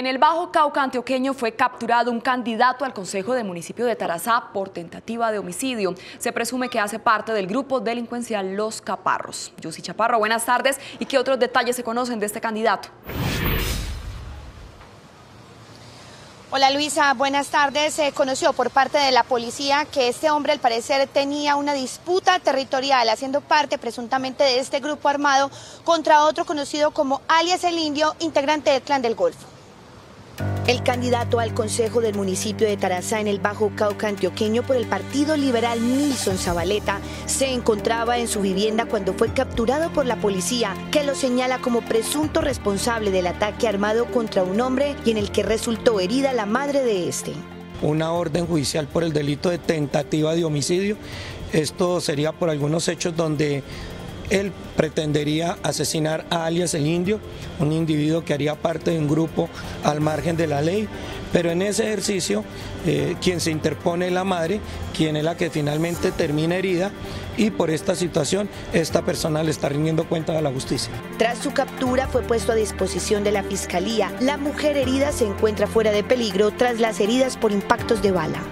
En el Bajo Cauca antioqueño fue capturado un candidato al Consejo del municipio de Tarazá por tentativa de homicidio. Se presume que hace parte del grupo delincuencial Los Caparros. Yossi Chaparro, buenas tardes. ¿Y qué otros detalles se conocen de este candidato? Hola Luisa, buenas tardes. Se conoció por parte de la policía que este hombre al parecer tenía una disputa territorial, haciendo parte presuntamente de este grupo armado contra otro conocido como alias el Indio, integrante del Clan del Golfo. El candidato al Consejo del municipio de Tarazá en el Bajo Cauca antioqueño por el Partido Liberal Nilson Zabaleta se encontraba en su vivienda cuando fue capturado por la policía, que lo señala como presunto responsable del ataque armado contra un hombre y en el que resultó herida la madre de este. Una orden judicial por el delito de tentativa de homicidio. Esto sería por algunos hechos donde él pretendería asesinar a alias el indio, un individuo que haría parte de un grupo al margen de la ley, pero en ese ejercicio eh, quien se interpone es la madre, quien es la que finalmente termina herida y por esta situación esta persona le está rindiendo cuenta a la justicia. Tras su captura fue puesto a disposición de la fiscalía. La mujer herida se encuentra fuera de peligro tras las heridas por impactos de bala.